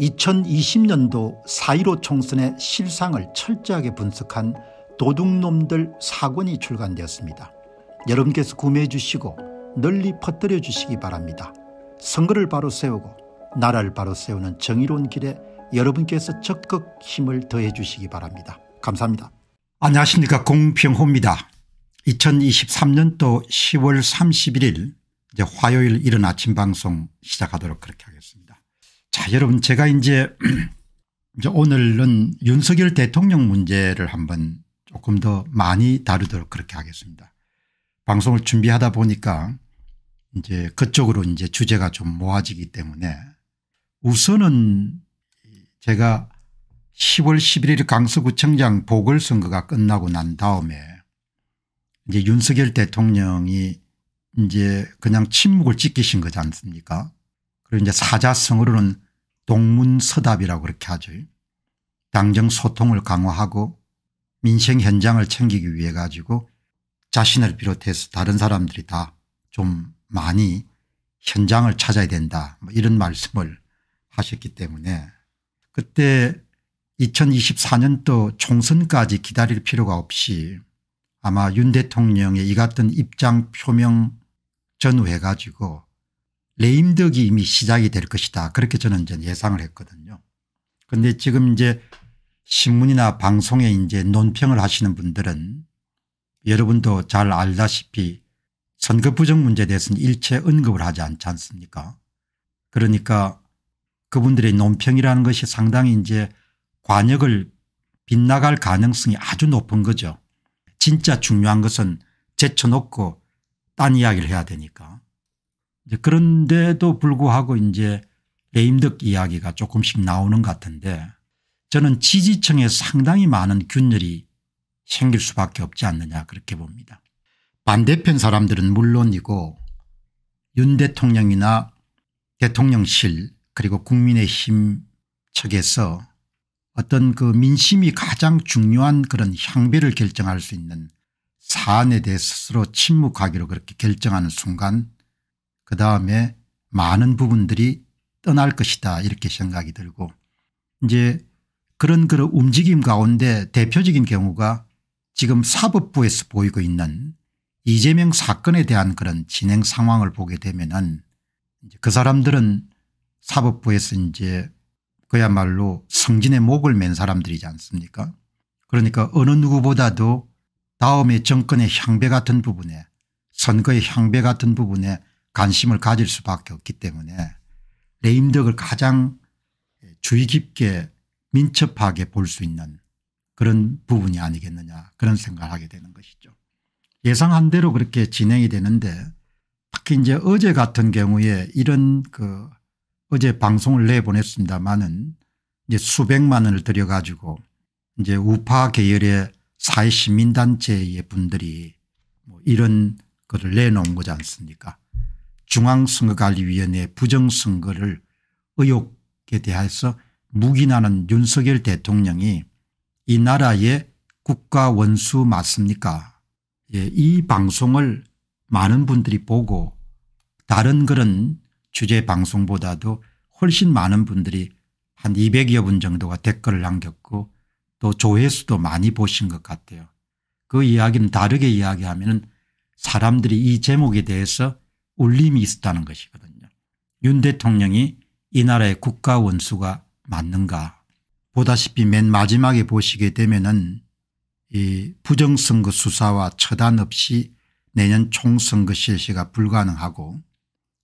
2020년도 4.15 총선의 실상을 철저하게 분석한 도둑놈들 사권이 출간되었습니다. 여러분께서 구매해 주시고 널리 퍼뜨려 주시기 바랍니다. 선거를 바로 세우고 나라를 바로 세우는 정의로운 길에 여러분께서 적극 힘을 더해 주시기 바랍니다. 감사합니다. 안녕하십니까 공평호입니다. 2023년도 10월 31일 이제 화요일 이른 아침 방송 시작하도록 그렇게 하겠습니다. 자 여러분 제가 이제, 이제 오늘은 윤석열 대통령 문제를 한번 조금 더 많이 다루도록 그렇게 하겠습니다. 방송을 준비하다 보니까 이제 그쪽으로 이제 주제가 좀 모아지기 때문에 우선은 제가 10월 11일 강서구청장 보궐선거가 끝나고 난 다음에 이제 윤석열 대통령이 이제 그냥 침묵을 지키신 거지 않습니까 그리고 이제 사자성어로는 동문서답이라고 그렇게 하죠. 당정 소통을 강화하고 민생 현장을 챙기기 위해 가지고 자신을 비롯해서 다른 사람들이 다 좀 많이 현장을 찾아야 된다 뭐 이런 말씀을 하셨기 때문에 그때 2024년도 총선까지 기다릴 필요가 없이 아마 윤 대통령의 이 같은 입장 표명 전후해 가지고 레임덕이 이미 시작이 될 것이다 그렇게 저는 이제 예상을 했거든요. 그런데 지금 이제 신문이나 방송에 이제 논평을 하시는 분들은 여러분도 잘 알다시피 선거 부정 문제에 대해서는 일체 언급을 하지 않지 않습니까 그러니까 그분들의 논평이라는 것이 상당히 이제 관역을 빗나갈 가능성이 아주 높은 거죠. 진짜 중요한 것은 제쳐놓고 딴 이야기를 해야 되니까. 그런데도 불구하고 이제 레임덕 이야기가 조금씩 나오는 것 같은데 저는 지지층에 상당히 많은 균열이 생길 수밖에 없지 않느냐 그렇게 봅니다. 반대편 사람들은 물론이고 윤 대통령이나 대통령실 그리고 국민의힘 측에서 어떤 그 민심이 가장 중요한 그런 향배를 결정할 수 있는 사안에 대해 스스로 침묵하기로 그렇게 결정하는 순간 그다음에 많은 부분들이 떠날 것이다. 이렇게 생각이 들고 이제 그런 그런 움직임 가운데 대표적인 경우가 지금 사법부에서 보이고 있는 이재명 사건에 대한 그런 진행 상황을 보게 되면은 그 사람들은 사법부에서 이제 그야말로 성진의 목을 맨 사람들이지 않습니까? 그러니까 어느 누구보다도 다음에 정권의 향배 같은 부분에 선거의 향배 같은 부분에 관심을 가질 수밖에 없기 때문에 레임덕을 가장 주의 깊게 민첩하게 볼 수 있는 그런 부분이 아니겠느냐 그런 생각을 하게 되는 것이죠. 예상한 대로 그렇게 진행이 되는데 특히 이제 어제 같은 경우에 이런 그 어제 방송을 내보냈습니다마는 이제 수백만 원을 들여 가지고 이제 우파 계열의 사회 시민단체의 분들이 뭐 이런 것을 내놓은 거지 않습니까 중앙선거관리위원회 부정선거를 의혹에 대해서 묵인하는 윤석열 대통령이 이 나라의 국가 원수 맞습니까 예, 이 방송을 많은 분들이 보고 다른 그런 주제 방송보다도 훨씬 많은 분들이 한 200여 분 정도가 댓글을 남겼고 또 조회수도 많이 보신 것 같아요. 그 이야기는 다르게 이야기하면 사람들이 이 제목에 대해서 울림이 있었다는 것이거든요. 윤 대통령이 이 나라의 국가 원수가 맞는가 보다시피 맨 마지막에 보시게 되면 은 이 부정선거 수사와 처단 없이 내년 총선거 실시가 불가능하고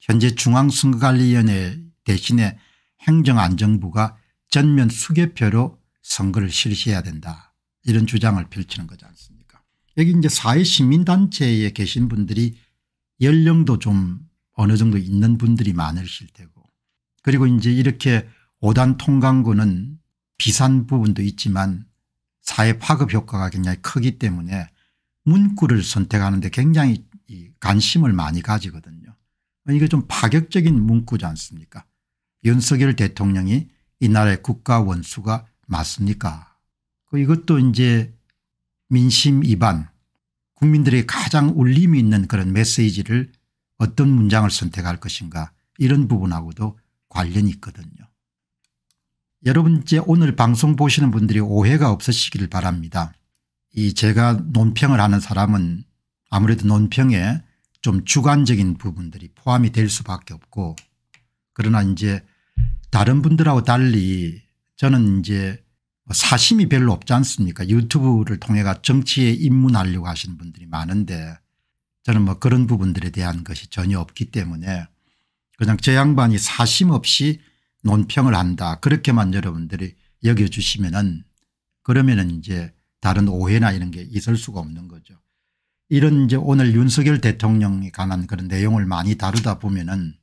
현재 중앙선거관리위원회 대신에 행정안정부가 전면 수개표로 선거를 실시해야 된다. 이런 주장을 펼치는 거지 않습니까 여기 이제 사회시민단체에 계신 분들이 연령도 좀 어느 정도 있는 분들이 많으실 테고. 그리고 이제 이렇게 오단 통강구는 비싼 부분도 있지만 사회 파급 효과가 굉장히 크기 때문에 문구를 선택하는데 굉장히 관심을 많이 가지거든요. 이게 좀 파격적인 문구지 않습니까? 윤석열 대통령이 이 나라의 국가 원수가 맞습니까? 그 이것도 이제 민심 위반 국민들의 가장 울림이 있는 그런 메시지를 어떤 문장을 선택할 것인가 이런 부분하고도 관련이 있거든요. 여러분 이제 오늘 방송 보시는 분들이 오해가 없으시길 바랍니다. 이 제가 논평을 하는 사람은 아무래도 논평에 좀 주관적인 부분들이 포함이 될 수밖에 없고 그러나 이제 다른 분들하고 달리 저는 이제 사심이 별로 없지 않습니까 유튜브를 통해 정치에 입문하려고 하시는 분들이 많은데 저는 뭐 그런 부분들에 대한 것이 전혀 없기 때문에 그냥 제 양반이 사심 없이 논평을 한다 그렇게만 여러분들이 여겨주시면 은 그러면 은 이제 다른 오해나 이런 게 있을 수가 없는 거죠. 이런 이제 오늘 윤석열 대통령에 관한 그런 내용을 많이 다루다 보면은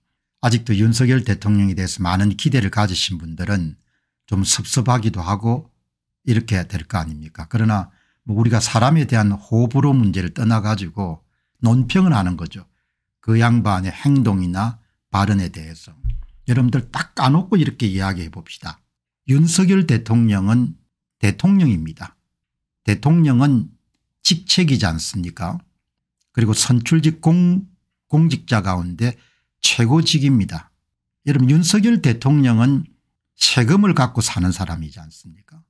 아직도 윤석열 대통령에 대해서 많은 기대를 가지신 분들은 좀 섭섭하기도 하고 이렇게 될 거 아닙니까 그러나 뭐 우리가 사람에 대한 호불호 문제를 떠나 가지고 논평을 하는 거죠. 그 양반의 행동이나 발언에 대해서 여러분들 딱 까놓고 이렇게 이야기해 봅시다. 윤석열 대통령은 대통령입니다. 대통령은 직책이지 않습니까 그리고 선출직 공, 공직자 가운데 최고직입니다. 여러분 윤석열 대통령은 세금을 갖고 사는 사람이지 않습니까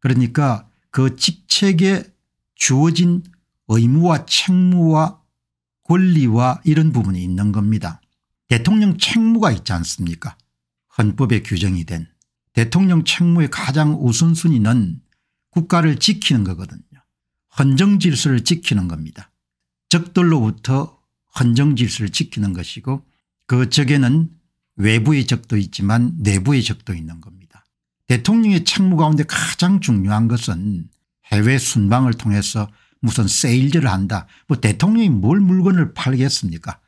그러니까 그 직책에 주어진 의무와 책무와 권리와 이런 부분이 있는 겁니다. 대통령 책무가 있지 않습니까 헌법에 규정이 된 대통령 책무의 가장 우선순위는 국가를 지키는 거거든요. 헌정 질서를 지키는 겁니다. 적들로부터 헌정 질서를 지키는 것이고 그 적에는 외부의 적도 있지만 내부의 적도 있는 겁니다. 대통령의 책무 가운데 가장 중요한 것은 해외 순방을 통해서 무슨 세일즈를 한다. 뭐 대통령이 뭘 물건을 팔겠습니까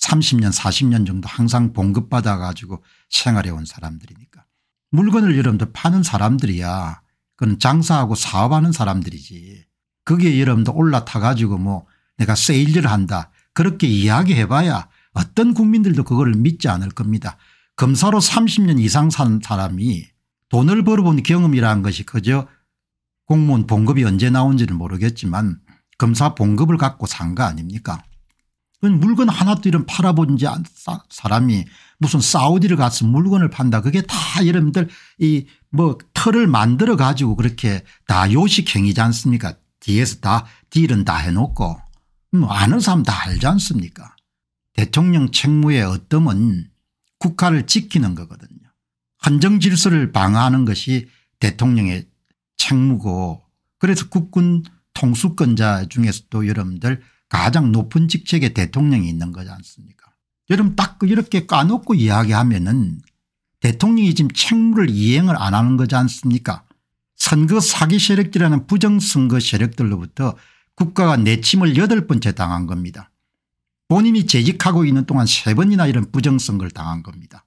30년 40년 정도 항상 봉급받아 가지고 생활해 온 사람들이니까. 물건을 여러분들 파는 사람들이야 그건 장사하고 사업하는 사람들이지. 거기에 여러분들 올라타 가지고 뭐 내가 세일즈를 한다 그렇게 이야기해 봐야 어떤 국민들도 그거를 믿지 않을 겁니다. 검사로 30년 이상 산 사람이 돈을 벌어본 경험이라는 것이 그저 공무원 봉급이 언제 나온지는 모르겠지만 검사 봉급을 갖고 산 거 아닙니까? 물건 하나도 이런 팔아본 지 사람이 무슨 사우디를 가서 물건을 판다. 그게 다 여러분들 이 뭐 털을 만들어 가지고 그렇게 다 요식 행위지 않습니까? 뒤에서 다 딜은 다 해놓고. 뭐 아는 사람 다 알지 않습니까 대통령 책무의 어뜸은 국가를 지키는 거거든요. 헌정 질서를 방어하는 것이 대통령의 책무고 그래서 국군 통수권자 중에서도 여러분들 가장 높은 직책의 대통령이 있는 거지 않습니까 여러분 딱 이렇게 까놓고 이야기하면 은 대통령이 지금 책무를 이행을 안 하는 거지 않습니까 선거 사기 세력들이라는 부정선거 세력들로부터 국가가 내침을 여덟 번째 당한 겁니다. 본인이 재직하고 있는 동안 세 번이나 이런 부정선거를 당한 겁니다.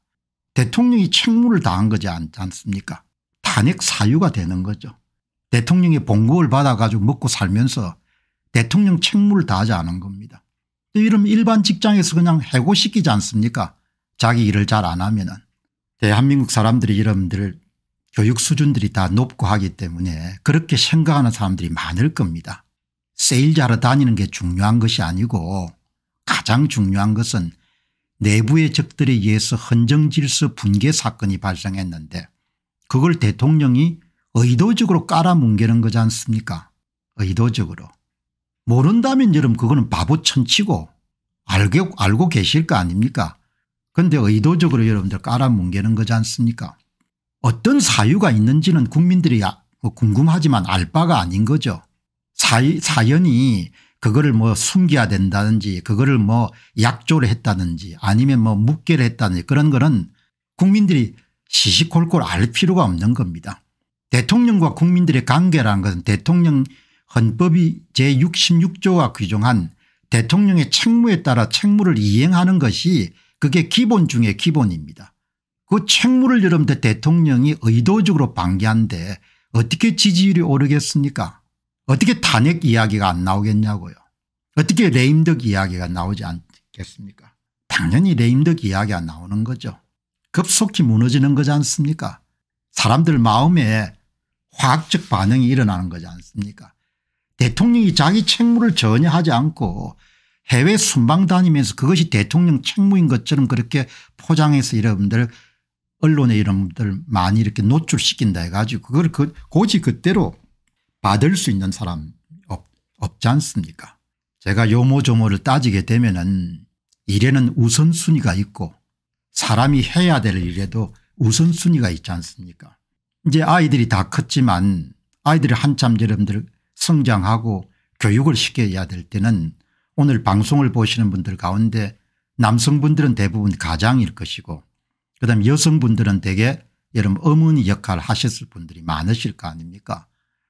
대통령이 책무를 다한 거지 않습니까 탄핵 사유가 되는 거죠. 대통령이 봉급을 받아 가지고 먹고 살면서 대통령 책무를 다하지 않은 겁니다. 이러면 일반 직장에서 그냥 해고시키지 않습니까 자기 일을 잘 안 하면 은 대한민국 사람들이 여러분들 교육 수준들이 다 높고 하기 때문에 그렇게 생각하는 사람들이 많을 겁니다. 세일자로 다니는 게 중요한 것이 아니고 가장 중요한 것은 내부의 적들에 의해서 헌정질서 붕괴 사건이 발생했는데 그걸 대통령이 의도적으로 깔아뭉개는 거지 않습니까 의도적으로. 모른다면 여러분 그거는 바보 천치고 알고, 알고 계실 거 아닙니까 그런데 의도적으로 여러분들 깔아뭉개는 거지 않습니까 어떤 사유가 있는지는 국민들이 뭐 궁금하지만 알 바가 아닌 거죠. 사연이 그거를 뭐 숨겨야 된다든지 그거를 뭐 약조를 했다든지 아니면 뭐 묵계를 했다든지 그런 거는 국민들이 시시콜콜 알 필요가 없는 겁니다. 대통령과 국민들의 관계라는 것은 대통령 헌법이 제66조가 규정한 대통령의 책무에 따라 책무를 이행하는 것이 그게 기본 중의 기본입니다. 그 책무를 여러분들 대통령이 의도적으로 방기한데 어떻게 지지율이 오르겠습니까 어떻게 탄핵 이야기가 안 나오겠냐고요. 어떻게 레임덕 이야기가 나오지 않겠습니까 당연히 레임덕 이야기가 나오는 거죠. 급속히 무너지는 거지 않습니까 사람들 마음에 화학적 반응이 일어나는 거지 않습니까 대통령이 자기 책무를 전혀 하지 않고 해외 순방 다니면서 그것이 대통령 책무인 것처럼 그렇게 포장해서 여러분들 언론의 이름들 많이 이렇게 노출시킨다 해가지고 그걸 그 고지 그대로 받을 수 있는 사람 없, 없지 않습니까? 제가 요모조모를 따지게 되면은 일에는 우선순위가 있고 사람이 해야 될 일에도 우선순위가 있지 않습니까? 이제 아이들이 다 컸지만 아이들이 한참 여러분들 성장하고 교육을 시켜야 될 때는 오늘 방송을 보시는 분들 가운데 남성분들은 대부분 가장일 것이고 그다음 여성분들은 대개 여러분 어머니 역할을 하셨을 분들이 많으실 거 아닙니까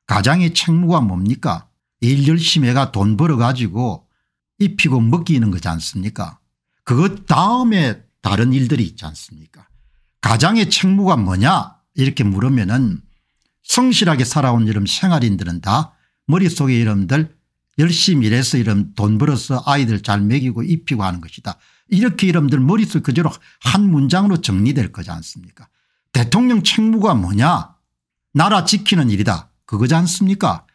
가장의 책무가 뭡니까? 일 열심히 해가 돈 벌어가지고 입히고 먹이는 거지 않습니까? 그것 다음에 다른 일들이 있지 않습니까? 가장의 책무가 뭐냐? 이렇게 물으면 은 성실하게 살아온 여러분 생활인들은 다 머릿속에 여러분들 열심히 일해서 이런 돈 벌어서 아이들 잘 먹이고 입히고 하는 것이다. 이렇게 여러분들 머릿속 그대로 한 문장으로 정리될 거지 않습니까? 대통령 책무가 뭐냐? 나라 지키는 일이다 그거지 않습니까?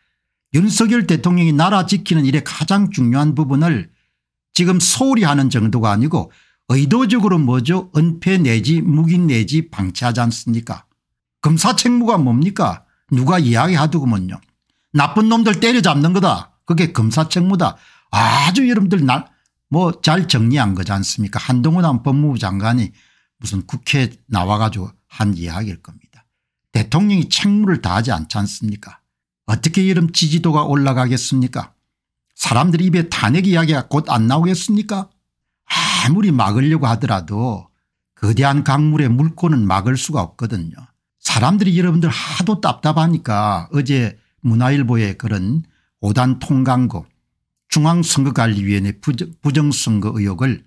윤석열 대통령이 나라 지키는 일의 가장 중요한 부분을 지금 소홀히 하는 정도가 아니고 의도적으로 뭐죠? 은폐 내지 묵인 내지 방치하지 않습니까? 검사 책무가 뭡니까? 누가 이야기하더구먼요. 나쁜 놈들 때려잡는 거다. 그게 검사 책무다. 아주 여러분들 뭐 잘 정리한 거지 않습니까? 한동훈 법무부 장관이 무슨 국회에 나와 가지고 한 이야기일 겁니다. 대통령이 책무를 다하지 않지 않습니까? 어떻게 이런 지지도가 올라가겠습니까? 사람들이 입에 탄핵 이야기가 곧 안 나오겠습니까? 아무리 막으려고 하더라도 거대한 강물의 물꼬는 막을 수가 없거든요. 사람들이 여러분들 하도 답답하니까 어제 문화일보에 그런 5단 통광고 중앙선거관리위원회 부정선거 의혹을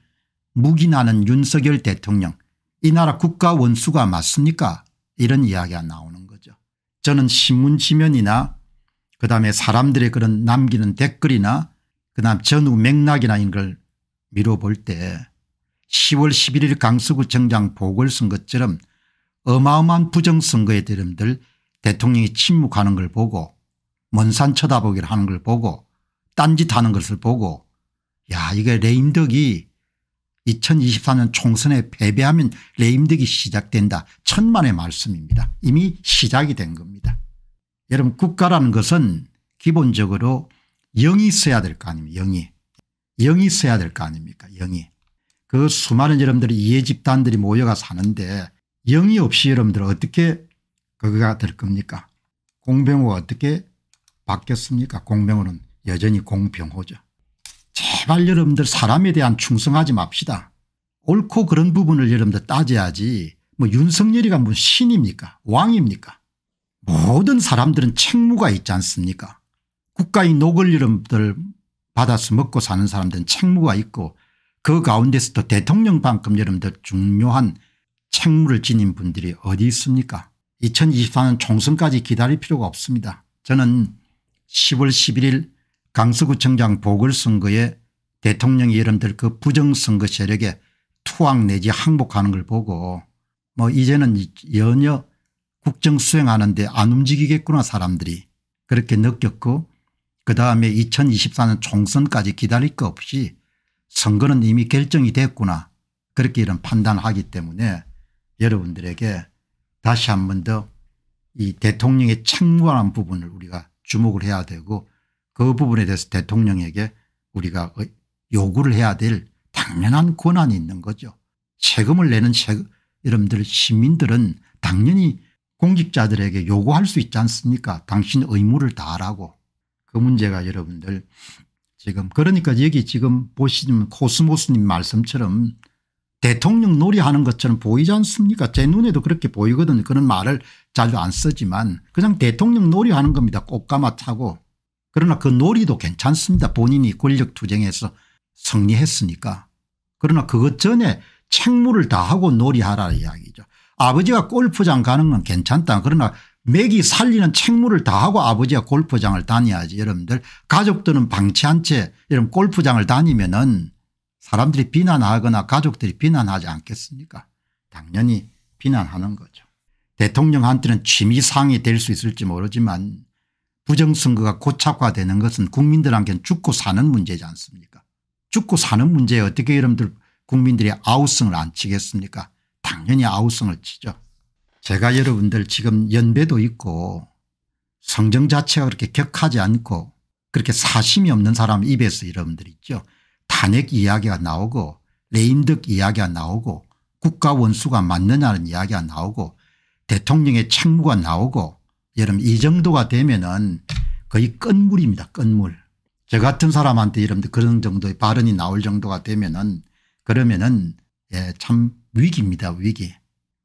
묵인하는 윤석열 대통령 이 나라 국가 원수가 맞습니까 이런 이야기가 나오는 거죠. 저는 신문 지면이나 그다음에 사람들의 그런 남기는 댓글이나 그다음 전후 맥락이나 이런 걸 미뤄볼 때 10월 11일 강서구청장 보궐선거처럼 어마어마한 부정선거의 대름들 대통령이 침묵하는 걸 보고 먼산 쳐다보기를 하는 걸 보고 딴짓하는 것을 보고 야 이게 레임덕이 2024년 총선에 패배하면 레임덕이 시작된다. 천만의 말씀입니다. 이미 시작이 된 겁니다. 여러분 국가라는 것은 기본적으로 영이 있어야 될 거 아닙니까 영이. 영이 있어야 될 거 아닙니까 영이. 그 수많은 여러분들이 이해 집단들이 모여가 사는데 영이 없이 여러분들 어떻게 그거가 될 겁니까 공병호가 어떻게 바뀌었습니까 공병호는 여전히 공평호죠. 제발 여러분들 사람에 대한 충성하지 맙시다. 옳고 그런 부분을 여러분들 따져야지 뭐 윤석열이가 무슨 신입니까 왕입니까 모든 사람들은 책무가 있지 않습니까 국가의 녹을 여러분들 받아서 먹고 사는 사람들은 책무가 있고 그 가운데서도 대통령만큼 여러분들 중요한 책무를 지닌 분들이 어디 있습니까 2024년 총선까지 기다릴 필요가 없습니다. 저는 10월 11일 강서구청장 보궐선거에 대통령이 여러분들 그 부정선거 세력에 투항 내지 항복하는 걸 보고 뭐 이제는 연여 국정 수행하는데 안 움직이겠구나 사람들이 그렇게 느꼈고 그다음에 2024년 총선까지 기다릴 거 없이 선거는 이미 결정이 됐구나 그렇게 이런 판단을 하기 때문에 여러분들에게 다시 한 번 더 이 대통령의 책무한 부분을 우리가 주목을 해야 되고 그 부분에 대해서 대통령에게 우리가 요구를 해야 될 당연한 권한이 있는 거죠. 세금을 내는 세금, 여러분들 시민들은 당연히 공직자들에게 요구할 수 있지 않습니까? 당신 의무를 다하라고. 그 문제가 여러분들 지금 그러니까 여기 지금 보시면 코스모스님 말씀처럼 대통령 놀이하는 것처럼 보이지 않습니까? 제 눈에도 그렇게 보이거든요. 그런 말을 잘안 쓰지만 그냥 대통령 놀이하는 겁니다. 꽃가마 타고. 그러나 그 놀이도 괜찮습니다. 본인이 권력투쟁에서 승리했으니까. 그러나 그것 전에 책무를 다하고 놀이하라 이야기죠. 아버지가 골프장 가는 건 괜찮다. 그러나 맥이 살리는 책무를 다하고 아버지가 골프장을 다녀야지 여러분들 가족들은 방치한 채 이런 골프장을 다니면 은 사람들이 비난하거나 가족들이 비난하지 않겠습니까 당연히 비난하는 거죠. 대통령한테는 취미상이 될 수 있을지 모르지만 부정선거가 고착화되는 것은 국민들한테는 죽고 사는 문제지 않습니까 죽고 사는 문제에 어떻게 여러분들 국민들이 아우성을 안 치겠습니까 당연히 아우성을 치죠. 제가 여러분들 지금 연배도 있고 성정 자체가 그렇게 격하지 않고 그렇게 사심이 없는 사람 입에서 여러분들 있죠. 탄핵 이야기가 나오고 레임덕 이야기가 나오고 국가 원수가 맞느냐는 이야기가 나오고 대통령의 책무가 나오고 여러분 이 정도가 되면은 거의 끈물입니다. 끈물. 저 같은 사람한테 여러분들 그런 정도의 발언이 나올 정도가 되면은 그러면은 예, 참 위기입니다. 위기.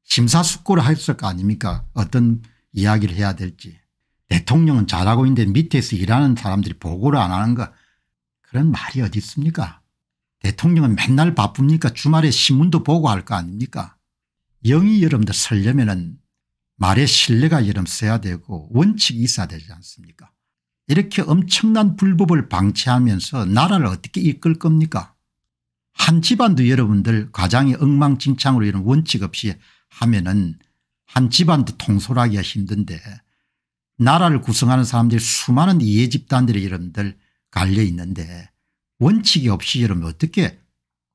심사숙고를 했을 거 아닙니까 어떤 이야기를 해야 될지. 대통령은 잘하고 있는데 밑에서 일하는 사람들이 보고를 안 하는 거 그런 말이 어디 있습니까 대통령은 맨날 바쁩니까 주말에 신문도 보고 할 거 아닙니까 영이 여러분들 설려면 말에 신뢰가 여러분 써야 되고 원칙이 있어야 되지 않습니까 이렇게 엄청난 불법을 방치하면서 나라를 어떻게 이끌 겁니까 한 집안도 여러분들 가장이 엉망진창으로 이런 원칙 없이 하면 은 한 집안도 통솔하기가 힘든데 나라를 구성하는 사람들이 수많은 이해 집단들이 여러분들 갈려 있는데 원칙이 없이 여러분 어떻게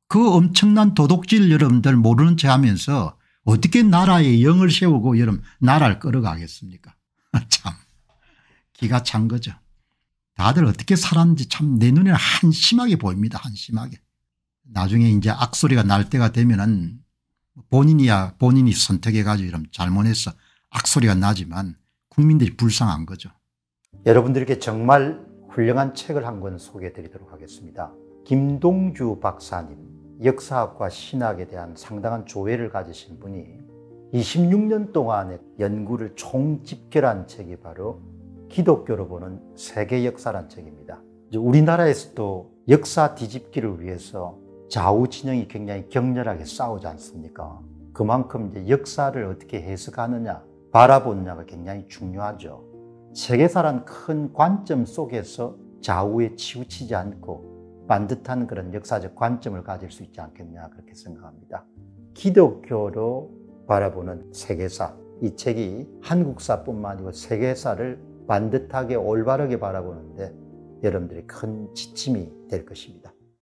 그 엄청난 도덕질 여러분들 모르는 체 하면서 어떻게 나라에 영을 세우고 여러분 나라를 끌어가겠습니까 참 기가 찬 거죠. 다들 어떻게 살았는지 참 내 눈에는 한심하게 보입니다. 한심하게. 나중에 이제 악소리가 날 때가 되면은 본인이야 본인이 선택해 가지고 이러면 잘못해서 악소리가 나지만 국민들이 불쌍한 거죠. 여러분들에게 정말 훌륭한 책을 한 권 소개해 드리도록 하겠습니다. 김동주 박사님 역사학과 신학에 대한 상당한 조회를 가지신 분이 26년 동안의 연구를 총집결한 책이 바로 기독교로 보는 세계 역사란 책입니다. 우리나라에서도 역사 뒤집기를 위해서 좌우 진영이 굉장히 격렬하게 싸우지 않습니까? 그만큼 이제 역사를 어떻게 해석하느냐, 바라보느냐가 굉장히 중요하죠. 세계사란 큰 관점 속에서 좌우에 치우치지 않고 반듯한 그런 역사적 관점을 가질 수 있지 않겠냐 그렇게 생각합니다. 기독교로 바라보는 세계사 이 책이 한국사뿐만 아니고 세계사를 반듯하게 올바르게 바라보는데 여러분들이 큰 지침이 될 것입니다.